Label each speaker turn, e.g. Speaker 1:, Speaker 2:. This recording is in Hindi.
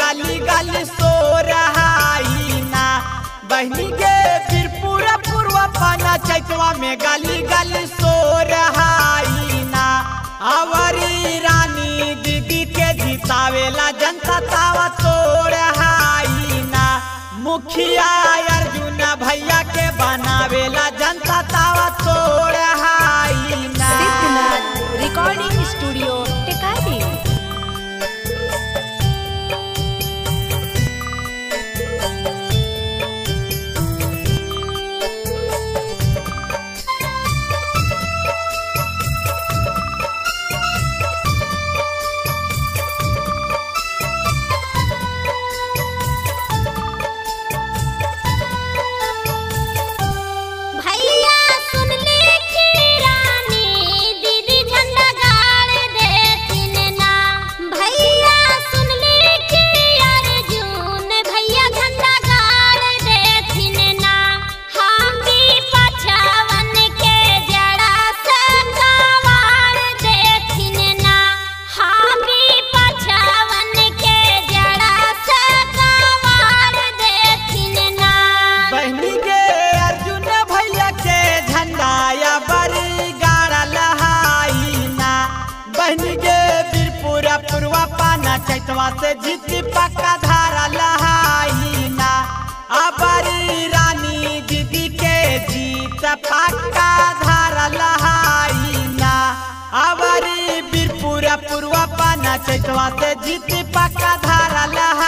Speaker 1: गली गाली सो रहा ना। बहनी के फिर पूरा पूर्वा पाना चैतवा में गली गाली सो पुरवा पाना चैतवा से जीती पक्का धारा लहाई ना अबरी रानी दीदी के जीत पक्का धारा लहाई ना अबरी बीरपुरा पाना चैतवा से जीती पक्का धारा लहाई